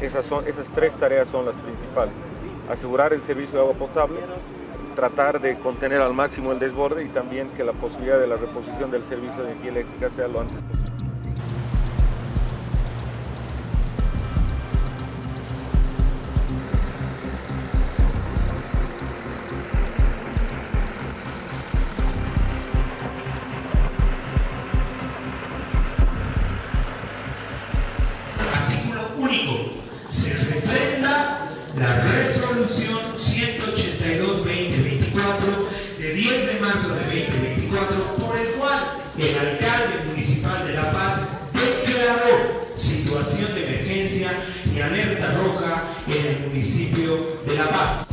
Esas, son, esas tres tareas son las principales. Asegurar el servicio de agua potable, tratar de contener al máximo el desborde y también que la posibilidad de la reposición del servicio de energía eléctrica sea lo antes posible. Único. Se refrenda la resolución 182-2024 de 10 de marzo de 2024 por el cual el alcalde municipal de La Paz declaró situación de emergencia y alerta roja en el municipio de La Paz.